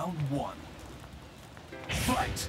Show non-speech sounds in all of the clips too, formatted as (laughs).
Round one. Fight!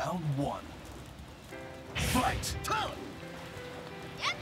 Round one. Fight! Yep.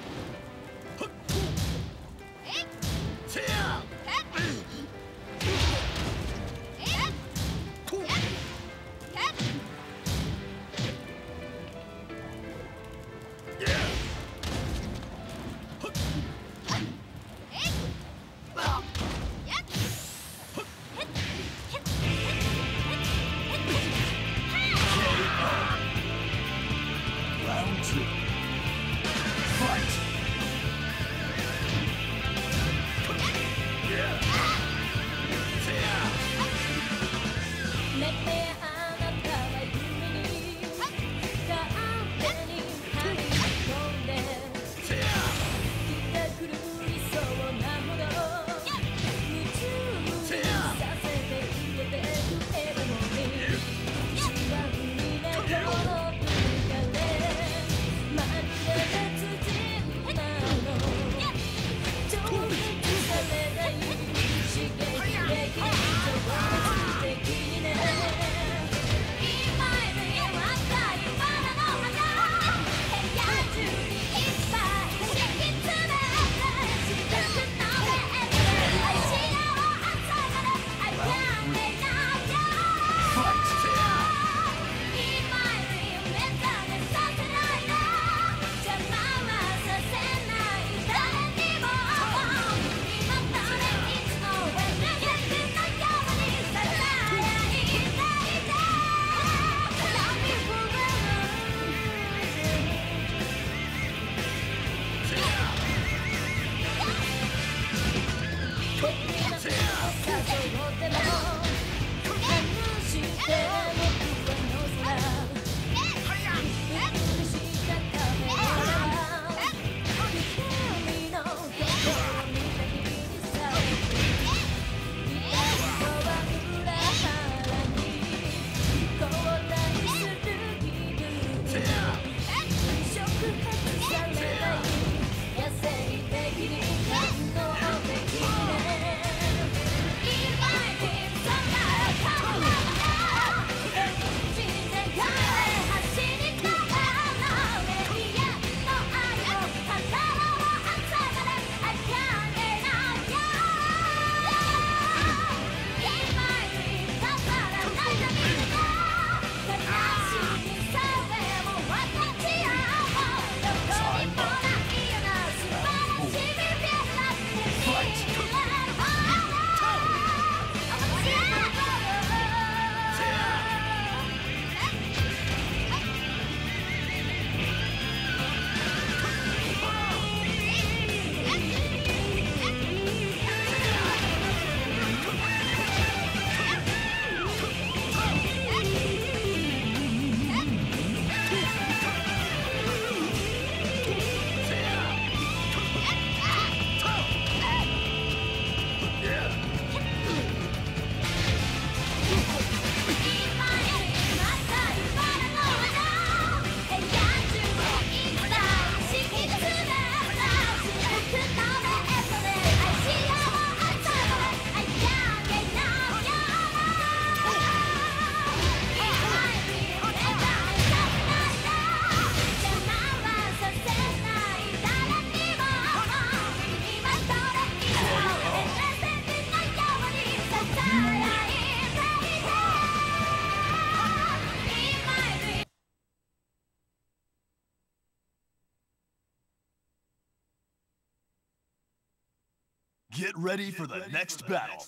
Get ready for the next battle.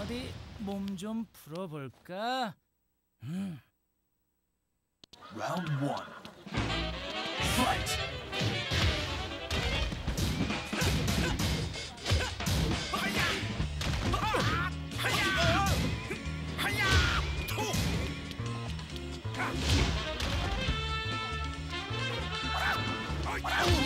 어디 몸 좀 풀어볼까? 음. Round one. Fight! Wow. (laughs)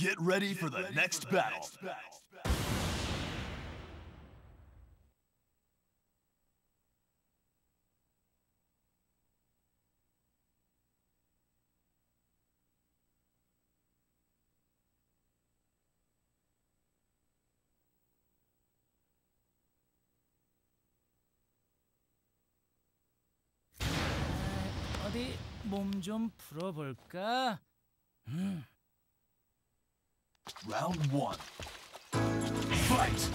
Get ready for the next battle. 어디 몸 좀 풀어볼까? Round one. Fight!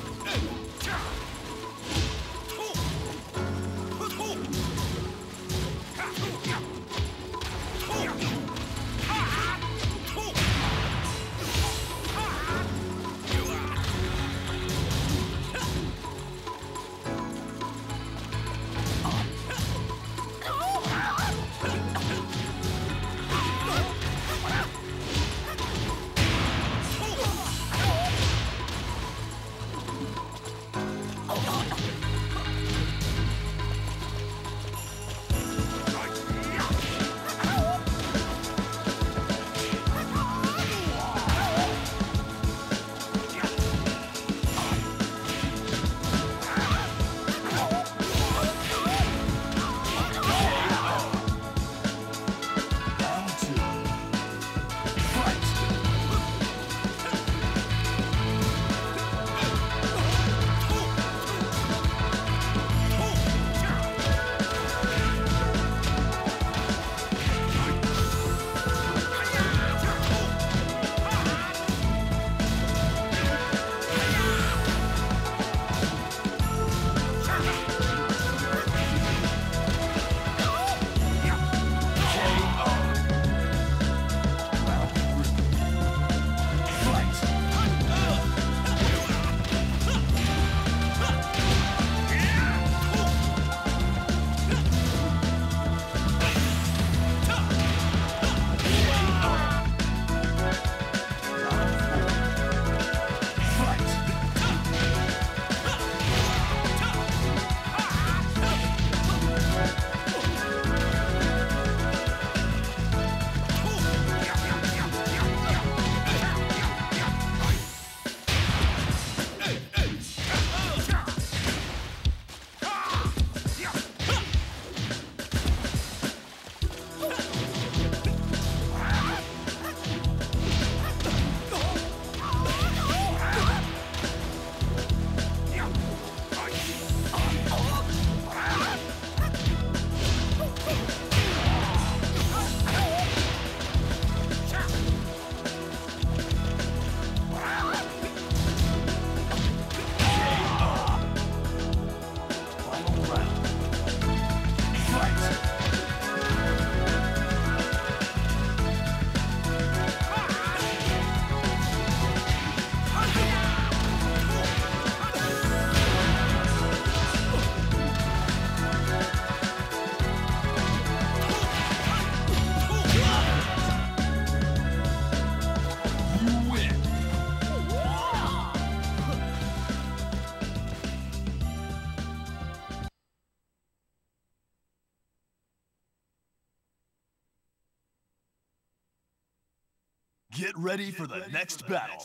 Get ready for the next battle.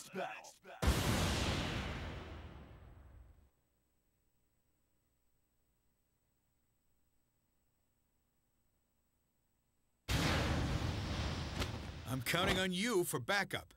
I'm counting on you for backup.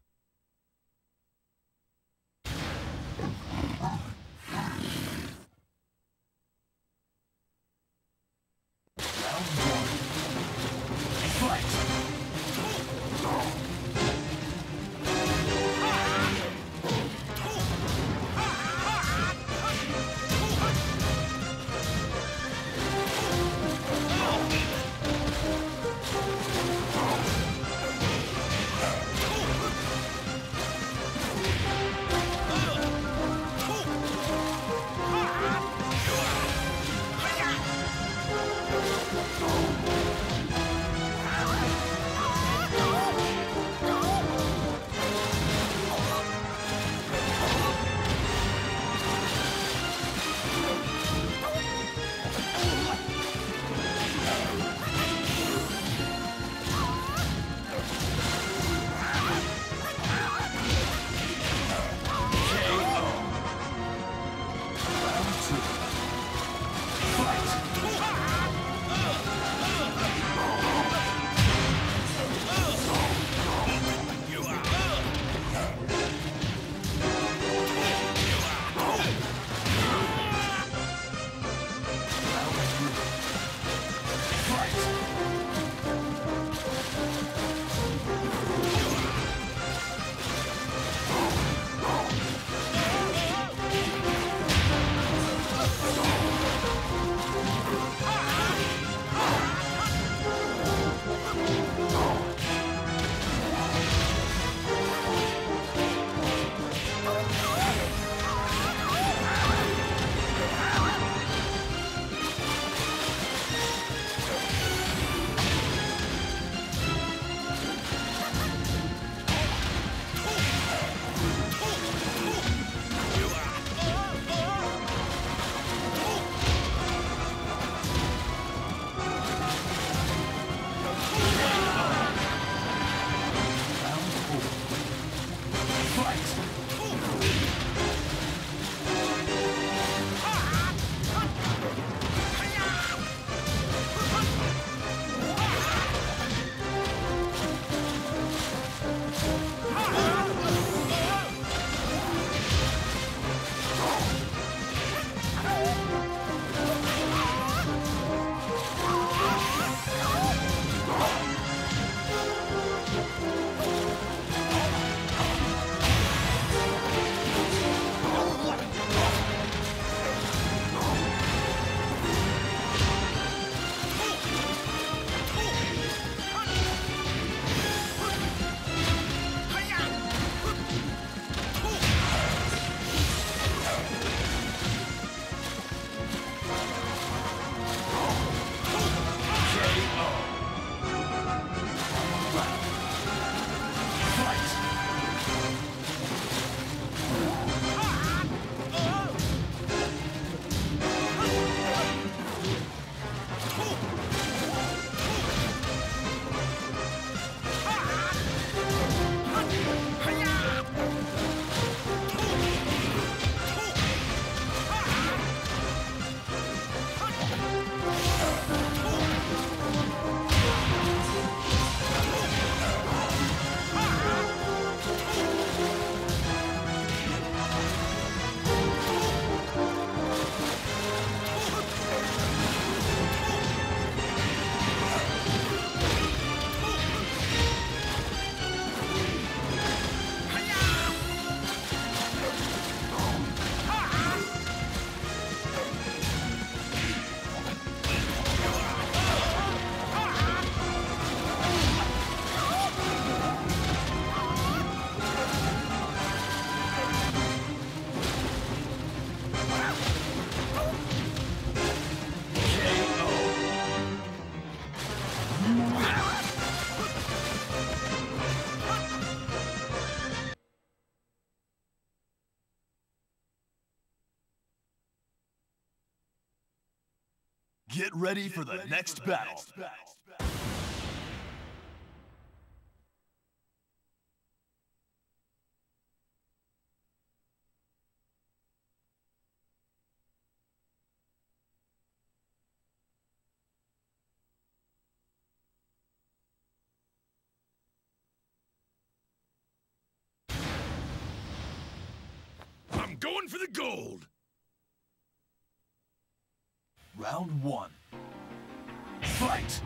Get ready Get for the, ready next, for the battle. next battle. I'm going for the gold! Round one. Fight!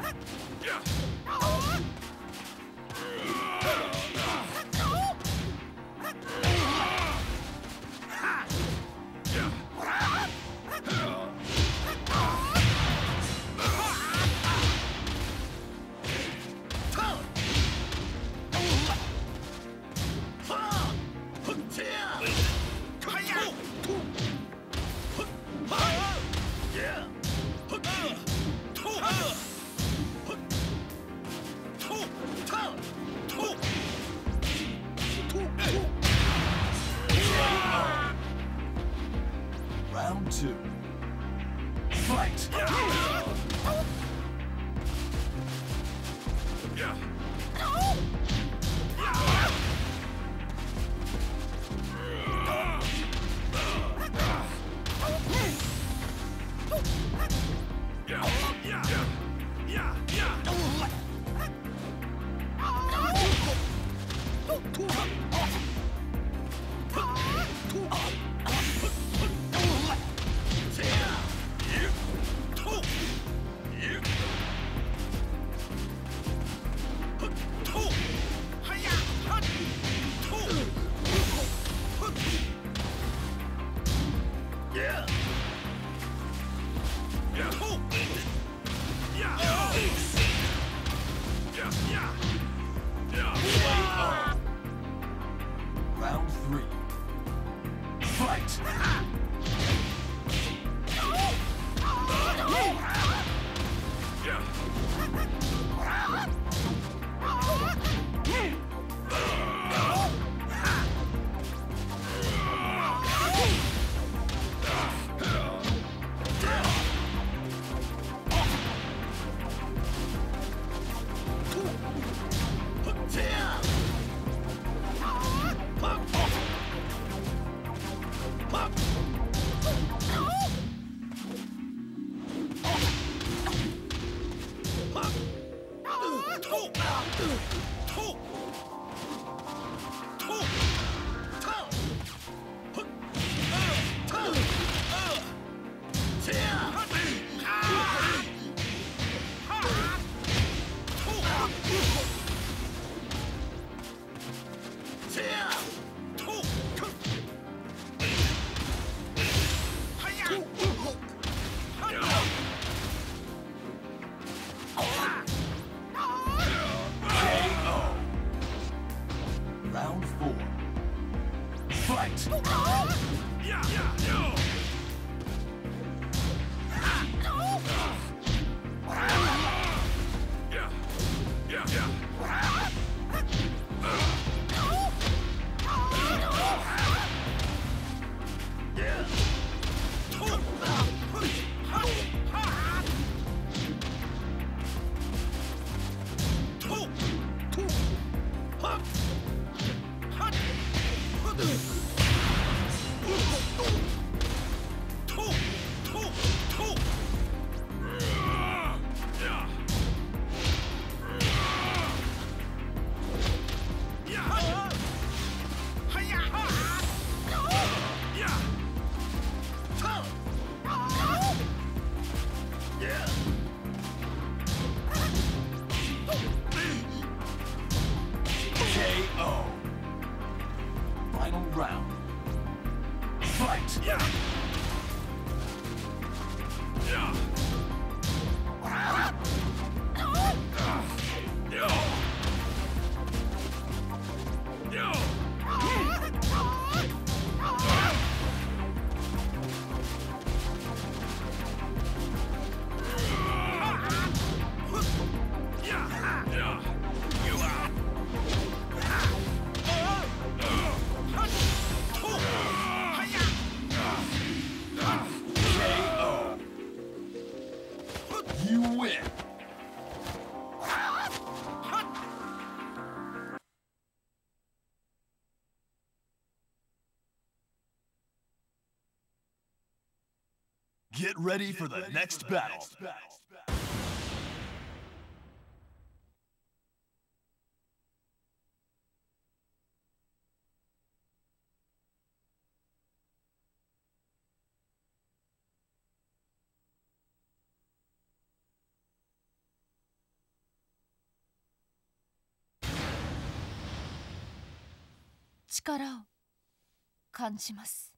Ha ha ha! Get ready for the next battle. 力を感じます